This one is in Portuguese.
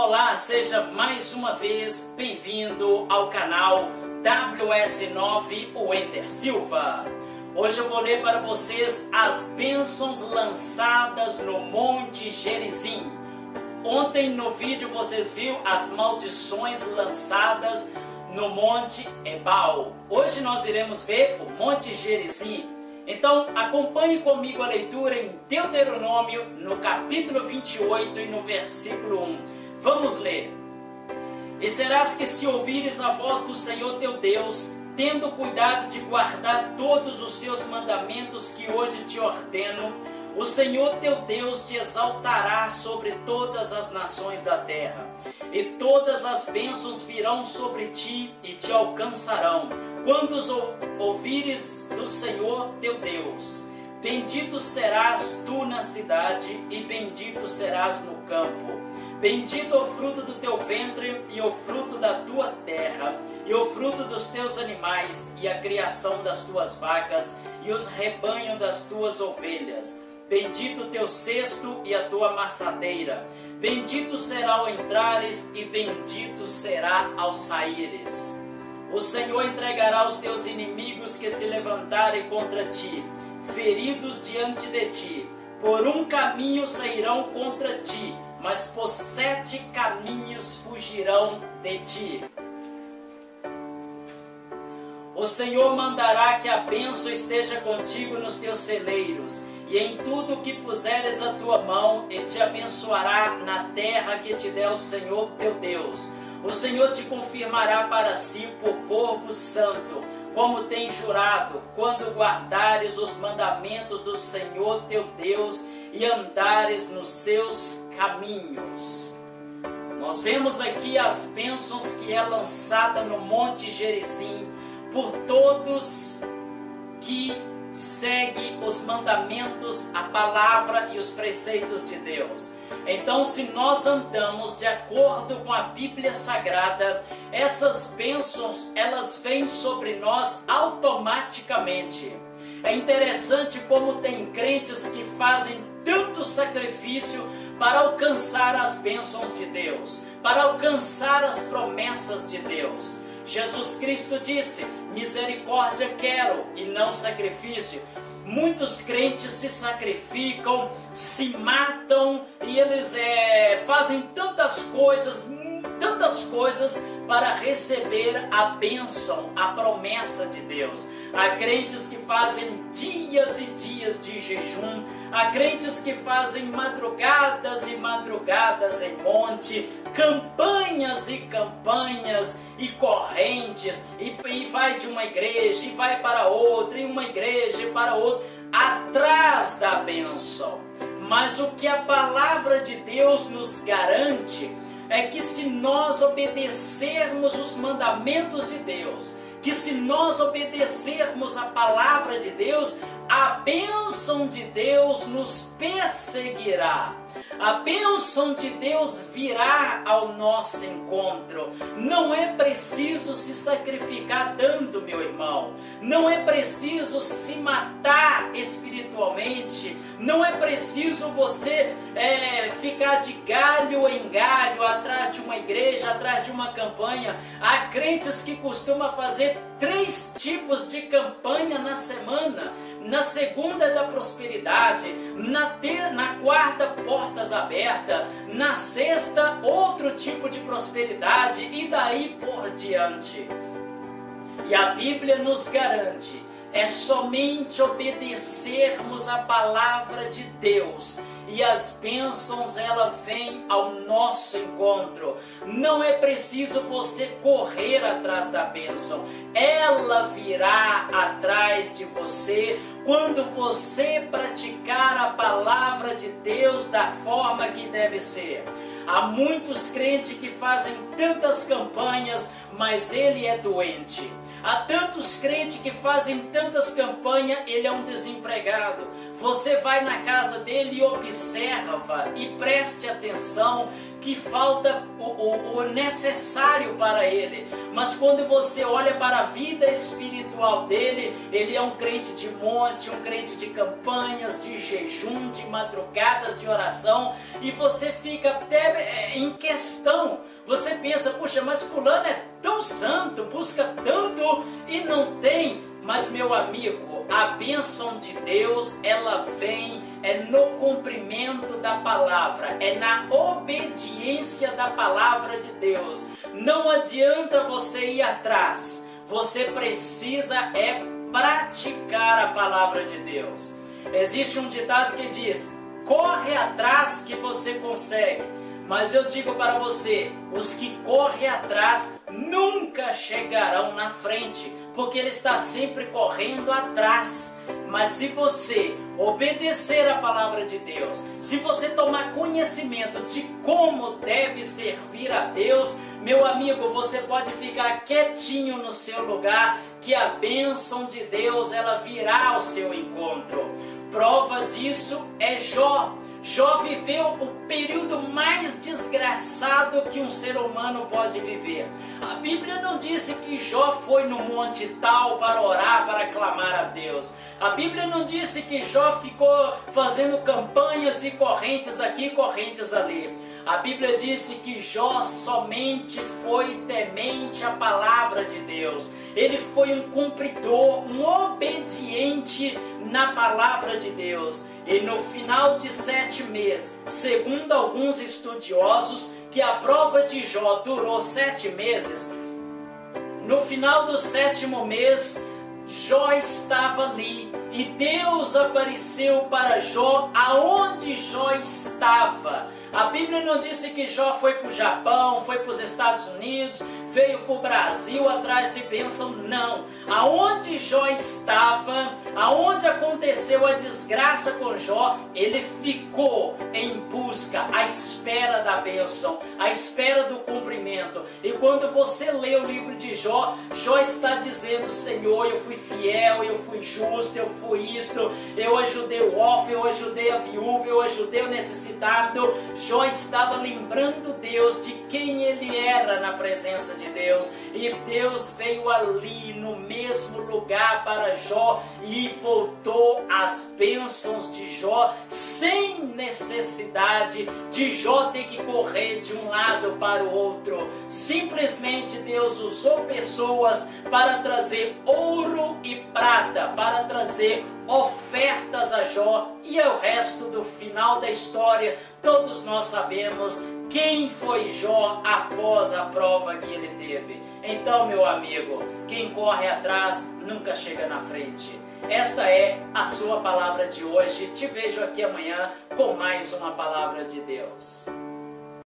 Olá, seja mais uma vez bem-vindo ao canal WS9 Wender Silva. Hoje eu vou ler para vocês as bênçãos lançadas no Monte Gerizim. Ontem no vídeo vocês viram as maldições lançadas no Monte Ebal. Hoje nós iremos ver o Monte Gerizim. Então acompanhe comigo a leitura em Deuteronômio, no capítulo 28 e no versículo 1. Vamos ler. E serás que se ouvires a voz do Senhor teu Deus, tendo cuidado de guardar todos os seus mandamentos que hoje te ordeno, o Senhor teu Deus te exaltará sobre todas as nações da terra, e todas as bênçãos virão sobre ti e te alcançarão, quando os ouvires do Senhor teu Deus. Bendito serás tu na cidade, e bendito serás no campo. Bendito o fruto do teu ventre e o fruto da tua terra, e o fruto dos teus animais, e a criação das tuas vacas, e os rebanhos das tuas ovelhas. Bendito o teu cesto e a tua maçadeira. Bendito será ao entrares, e bendito será ao saíres. O Senhor entregará os teus inimigos que se levantarem contra ti, feridos diante de ti. Por um caminho sairão contra ti mas por sete caminhos fugirão de ti. O Senhor mandará que a bênção esteja contigo nos teus celeiros, e em tudo o que puseres a tua mão, e te abençoará na terra que te der o Senhor teu Deus. O Senhor te confirmará para si por povo santo, como tem jurado, quando guardares os mandamentos do Senhor teu Deus e andares nos seus caminhos. Nós vemos aqui as bênçãos que é lançada no Monte Gerizim por todos que seguem os mandamentos, a palavra e os preceitos de Deus. Então, se nós andamos de acordo com a Bíblia Sagrada, essas bênçãos elas vêm sobre nós automaticamente. É interessante como tem crentes que fazem tanto sacrifício para alcançar as bênçãos de Deus, para alcançar as promessas de Deus. Jesus Cristo disse: Misericórdia quero e não sacrifício. Muitos crentes se sacrificam, se matam e eles é, fazem tantas coisas, tantas coisas para receber a bênção, a promessa de Deus. Há crentes que fazem dias e dias de jejum, há crentes que fazem madrugadas e madrugadas em monte, campanhas e campanhas e correntes, e, e vai de uma igreja e vai para outra, e uma igreja e para outra, atrás da bênção. Mas o que a palavra de Deus nos garante é que se nós obedecermos os mandamentos de Deus, que se nós obedecermos a palavra de Deus, a bênção de Deus nos perseguirá. A bênção de Deus virá ao nosso encontro. Não é preciso se sacrificar tanto, meu irmão. Não é preciso se matar espiritualmente. Não é preciso você é, ficar de galho em galho igreja, atrás de uma campanha. Há crentes que costumam fazer três tipos de campanha na semana. Na segunda é da prosperidade, na, ter, na quarta portas abertas, na sexta outro tipo de prosperidade e daí por diante. E a Bíblia nos garante é somente obedecermos a palavra de Deus e as bênçãos ela vem ao nosso encontro. Não é preciso você correr atrás da bênção, ela virá atrás de você quando você praticar a palavra de Deus da forma que deve ser. Há muitos crentes que fazem tantas campanhas, mas ele é doente. Há tantos crentes que fazem tantas campanhas, ele é um desempregado. Você vai na casa dele e observa e preste atenção que falta o, necessário para ele. Mas quando você olha para a vida espiritual dele, ele é um crente de monte, um crente de campanhas, de jejum, de madrugadas de oração, e você fica até é, em questão. Você pensa, puxa, mas fulano é tão santo, busca tanto e não tem. Mas meu amigo, a bênção de Deus, ela vem é no cumprimento da palavra, é na obediência da palavra de Deus. Não adianta você ir atrás. Você precisa é praticar a palavra de Deus. Existe um ditado que diz: corre atrás que você consegue. Mas eu digo para você: os que correm atrás nunca chegarão na frente, porque ele está sempre correndo atrás. Mas se você obedecer a palavra de Deus, se você tomar conhecimento de como deve servir a Deus, meu amigo, você pode ficar quietinho no seu lugar, que a bênção de Deus ela virá ao seu encontro. Prova disso é Jó. Jó viveu o período mais desgraçado que um ser humano pode viver. A Bíblia não disse que Jó foi no monte tal para orar, para clamar a Deus. A Bíblia não disse que Jó ficou fazendo campanhas e correntes aqui, correntes ali. A Bíblia disse que Jó somente foi temente à palavra de Deus. Ele foi um cumpridor, um obediente na palavra de Deus. E no final de sete meses, segundo alguns estudiosos, que a prova de Jó durou sete meses, no final do sétimo mês, Jó estava ali e Deus apareceu para Jó aonde Jó estava. A Bíblia não disse que Jó foi para o Japão, foi para os Estados Unidos, veio para o Brasil atrás de bênção, não. Aonde Jó estava, aonde aconteceu a desgraça com Jó, ele ficou em busca, à espera da bênção, à espera do cumprimento. E quando você lê o livro de Jó, Jó está dizendo: Senhor, eu fui fiel, eu fui justo, eu fui isto, eu ajudei o órfão, eu ajudei a viúva, eu ajudei o necessitado. Jó estava lembrando Deus de quem ele era na presença de Deus. E Deus veio ali no mesmo lugar para Jó e voltou as bênçãos de Jó sem necessidade de Jó ter que correr de um lado para o outro. Simplesmente Deus usou pessoas para trazer ouro e prata, para trazer ofertas a Jó e o resto do final da história. Todos nós sabemos quem foi Jó após a prova que ele teve. Então, meu amigo, quem corre atrás nunca chega na frente. Esta é a sua palavra de hoje. Te vejo aqui amanhã com mais uma palavra de Deus.